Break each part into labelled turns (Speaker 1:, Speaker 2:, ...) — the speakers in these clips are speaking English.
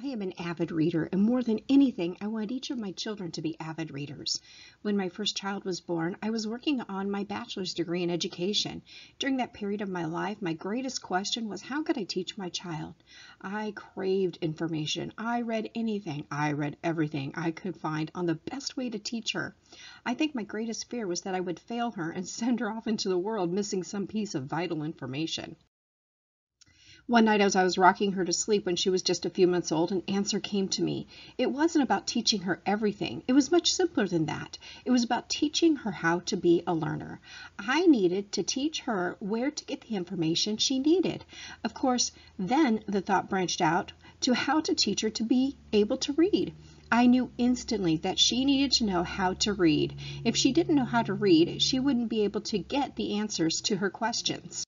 Speaker 1: I am an avid reader, and more than anything, I want each of my children to be avid readers. When my first child was born, I was working on my bachelor's degree in education. During that period of my life, my greatest question was how could I teach my child? I craved information. I read anything. I read everything I could find on the best way to teach her. I think my greatest fear was that I would fail her and send her off into the world missing some piece of vital information. One night as I was rocking her to sleep when she was just a few months old, an answer came to me. It wasn't about teaching her everything. It was much simpler than that. It was about teaching her how to be a learner. I needed to teach her where to get the information she needed. Of course, then the thought branched out to how to teach her to be able to read. I knew instantly that she needed to know how to read. If she didn't know how to read, she wouldn't be able to get the answers to her questions.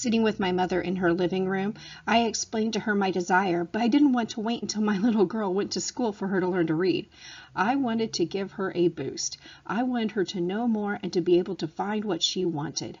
Speaker 1: Sitting with my mother in her living room, I explained to her my desire, but I didn't want to wait until my little girl went to school for her to learn to read. I wanted to give her a boost. I wanted her to know more and to be able to find what she wanted.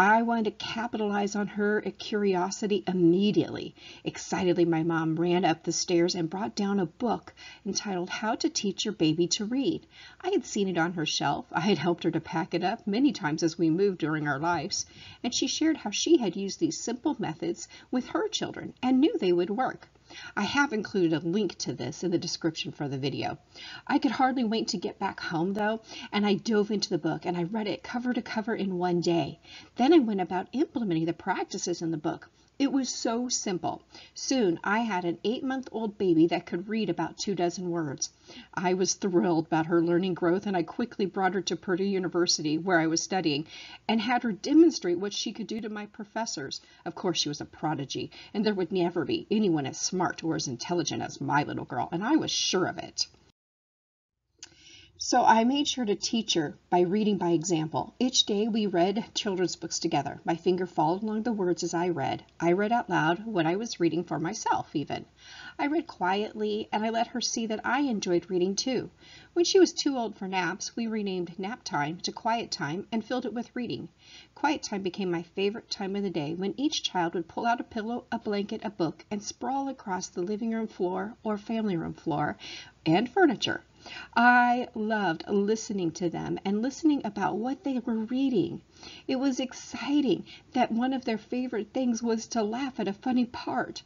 Speaker 1: I wanted to capitalize on her curiosity immediately. Excitedly, my mom ran up the stairs and brought down a book entitled How to Teach Your Baby to Read. I had seen it on her shelf. I had helped her to pack it up many times as we moved during our lives, and she shared how she had used these simple methods with her children and knew they would work. I have included a link to this in the description for the video. I could hardly wait to get back home though, and I dove into the book and I read it cover to cover in one day. Then I went about implementing the practices in the book. It was so simple. Soon I had an eight month old baby that could read about two dozen words. I was thrilled about her learning growth and I quickly brought her to Purdue University where I was studying and had her demonstrate what she could do to my professors. Of course she was a prodigy and there would never be anyone as smart or as intelligent as my little girl and I was sure of it. So I made sure to teach her by reading by example. Each day we read children's books together. My finger followed along the words as I read. I read out loud what I was reading for myself even. I read quietly and I let her see that I enjoyed reading too. When she was too old for naps, we renamed nap time to quiet time and filled it with reading. Quiet time became my favorite time of the day when each child would pull out a pillow, a blanket, a book, and sprawl across the living room floor or family room floor and furniture. I loved listening to them and listening about what they were reading. It was exciting that one of their favorite things was to laugh at a funny part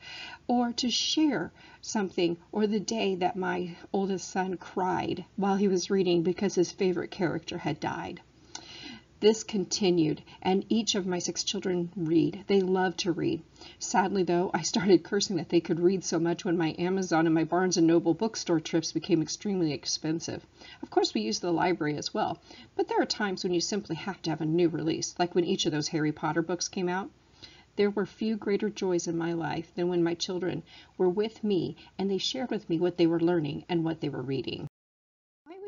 Speaker 1: or to share something or the day that my oldest son cried while he was reading because his favorite character had died. This continued, and each of my six children read. They love to read. Sadly, though, I started cursing that they could read so much when my Amazon and my Barnes & Noble bookstore trips became extremely expensive. Of course, we use the library as well, but there are times when you simply have to have a new release, like when each of those Harry Potter books came out. There were few greater joys in my life than when my children were with me and they shared with me what they were learning and what they were reading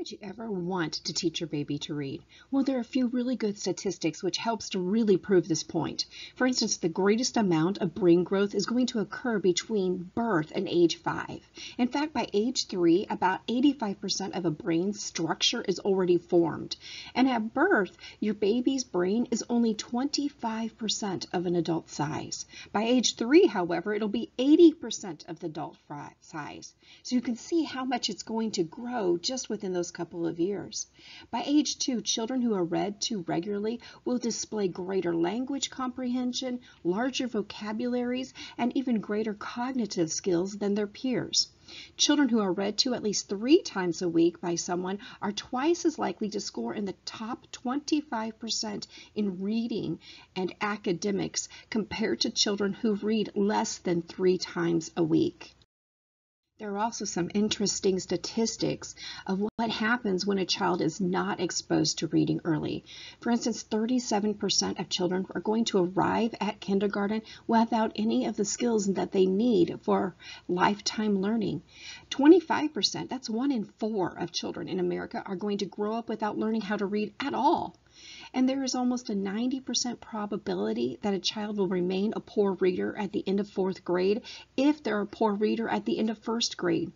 Speaker 1: would you ever want to teach your baby to read? Well, there are a few really good statistics which helps to really prove this point. For instance, the greatest amount of brain growth is going to occur between birth and age 5. In fact, by age 3, about 85% of a brain's structure is already formed. And at birth, your baby's brain is only 25% of an adult size. By age 3, however, it'll be 80% of the adult size. So you can see how much it's going to grow just within those couple of years. By age two, children who are read to regularly will display greater language comprehension, larger vocabularies, and even greater cognitive skills than their peers. Children who are read to at least three times a week by someone are twice as likely to score in the top 25% in reading and academics compared to children who read less than three times a week. There are also some interesting statistics of what happens when a child is not exposed to reading early. For instance, 37% of children are going to arrive at kindergarten without any of the skills that they need for lifetime learning. 25%, that's one in four of children in America, are going to grow up without learning how to read at all and there is almost a 90% probability that a child will remain a poor reader at the end of fourth grade if they're a poor reader at the end of first grade.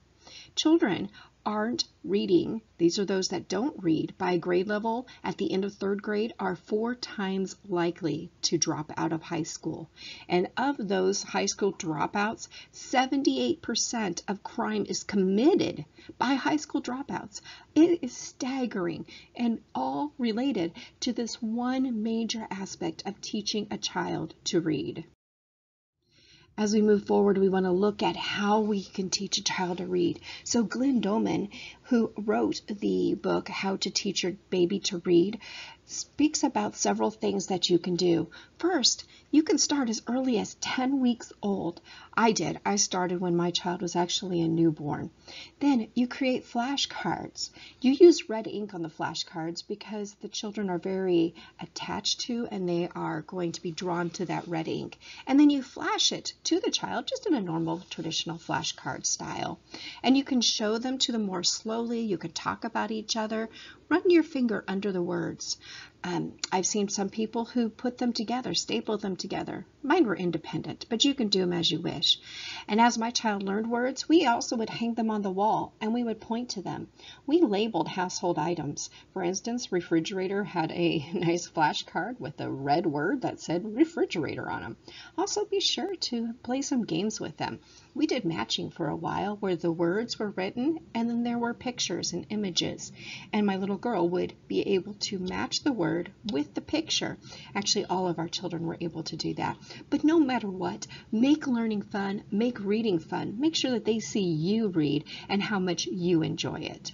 Speaker 1: Children aren't reading, these are those that don't read by grade level at the end of third grade, are four times likely to drop out of high school. And of those high school dropouts, 78% of crime is committed by high school dropouts. It is staggering and all related to this one major aspect of teaching a child to read as we move forward, we want to look at how we can teach a child to read. So Glenn Doman, who wrote the book, How to Teach Your Baby to Read, speaks about several things that you can do. First, you can start as early as 10 weeks old. I did. I started when my child was actually a newborn. Then you create flashcards. You use red ink on the flashcards because the children are very attached to and they are going to be drawn to that red ink. And then you flash it to the child just in a normal traditional flashcard style. And you can show them to them more slowly. You can talk about each other. Run your finger under the words. Um, I've seen some people who put them together, staple them together. Mine were independent, but you can do them as you wish. And as my child learned words, we also would hang them on the wall and we would point to them. We labeled household items. For instance, refrigerator had a nice flashcard with a red word that said refrigerator on them. Also be sure to play some games with them. We did matching for a while where the words were written and then there were pictures and images. And my little girl would be able to match the word with the picture. Actually, all of our children were able to do that. But no matter what, make learning fun, make reading fun. Make sure that they see you read and how much you enjoy it.